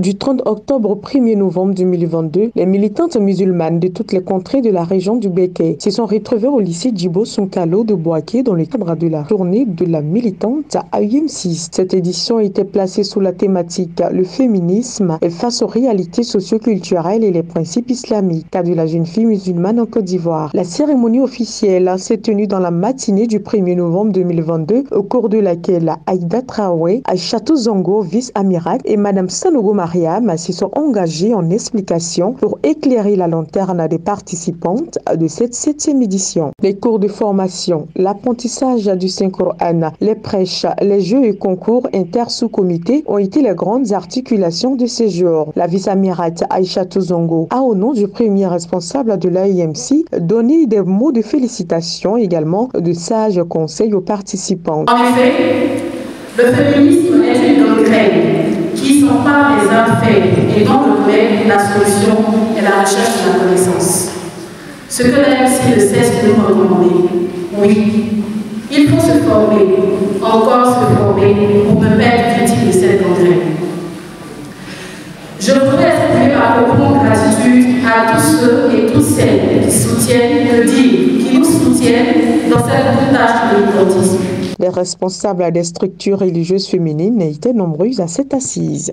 Du 30 octobre au 1er novembre 2022, les militantes musulmanes de toutes les contrées de la région du Béquet se sont retrouvées au lycée Djibo Sunkalo de Boaké dans le cadre de la journée de la militante à UM6. Cette édition était placée sous la thématique Le féminisme face aux réalités socioculturelles et les principes islamiques de la jeune fille musulmane en Côte d'Ivoire. La cérémonie officielle s'est tenue dans la matinée du 1er novembre 2022 au cours de laquelle Aïda Traoré, Aïchatou Zongo, vice-amiral et Madame Sanogo Mariam se sont engagés en explication pour éclairer la lanterne des participantes de cette septième édition. Les cours de formation, l'apprentissage du Saint-Coran, les prêches, les jeux et concours inter-sous-comités ont été les grandes articulations de ces jours. La vice-amirate Aïcha Zongo a, au nom du premier responsable de l'AIMC, donné des mots de félicitations également de sages conseils aux participants. En effet, le féminisme est et dont le domaine la solution est la recherche de la connaissance. Ce que l'AMC ne cesse de nous recommander, oui, il faut se former, encore se former pour me mettre critique de cette doctrine. Je voudrais exprimer ma profonde gratitude à tous ceux et toutes celles qui soutiennent le dire, qui nous soutiennent dans cette tâche de militantisme. Les responsables des structures religieuses féminines étaient nombreuses à cette assise.